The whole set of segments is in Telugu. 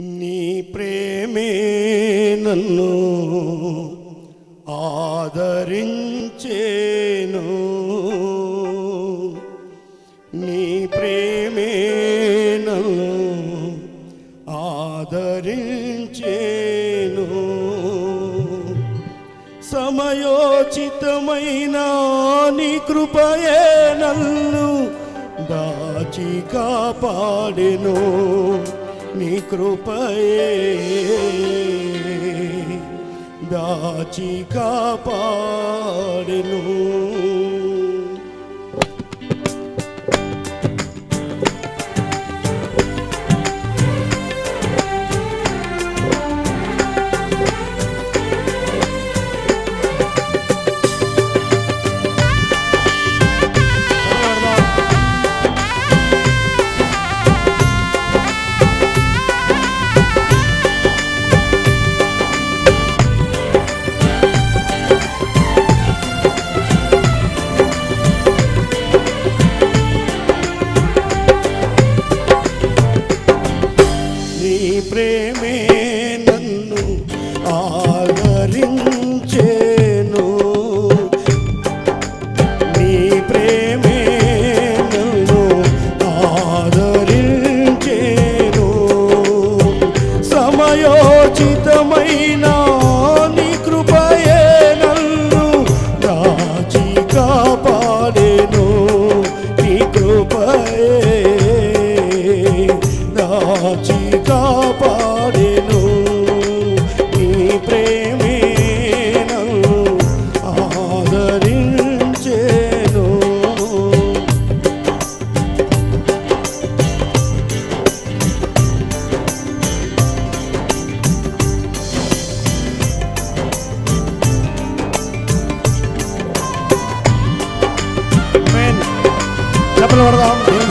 నీ ప్రేమే నన్ను ఆదరించేను. నీ ప్రేమే నన్ను ఆదరించేను. సమయోచితమైన నీ కృపయే నన్ను దాచి కాపాడెను. निकृपये निचिका पारु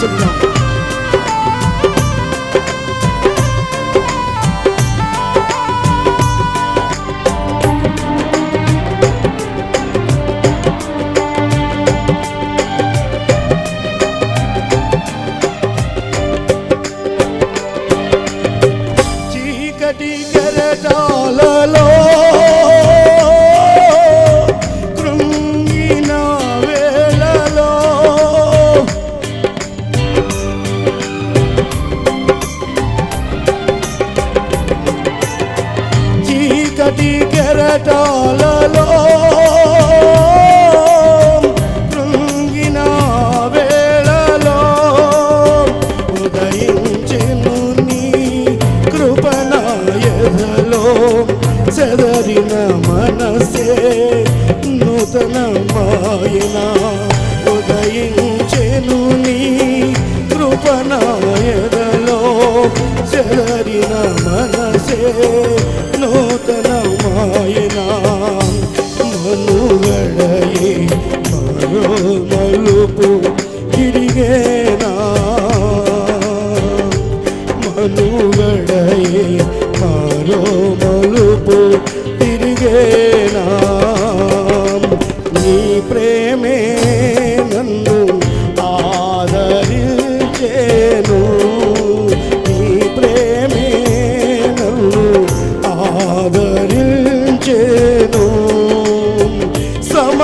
से बुझाओ टिकट जाओ all alone.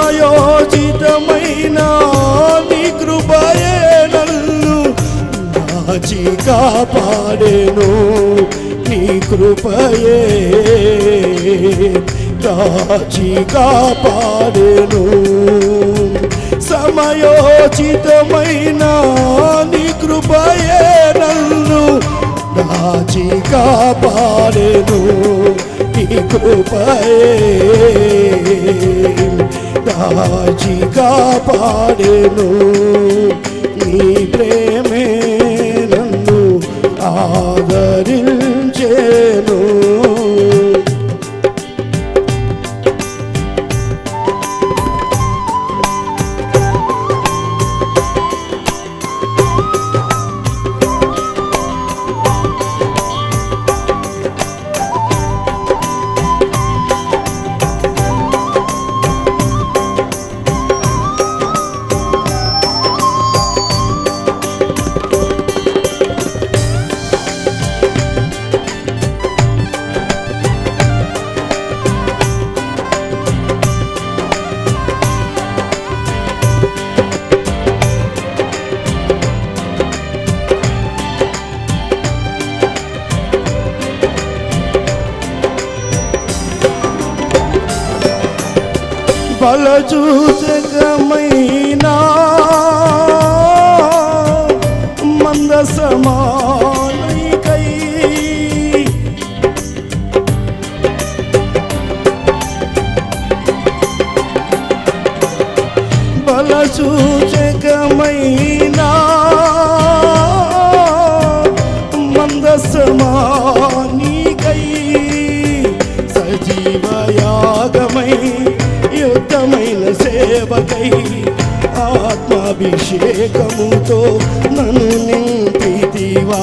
సమయోచితమైన నీ కృపయే నన్ను దాచి కాపాడేను నీ కృపయే. దాచి కాపాడేను. సమయోచితమైన నీ కృపయే నన్ను దాచి కాపాడేను నీ కృపయే. దాచి పాడేను నీ ప్రేమ బల చూసకమైనా మందసమానైకై బల చూసకమైనా అభిషేకముతో నన్ను నింపి దివా.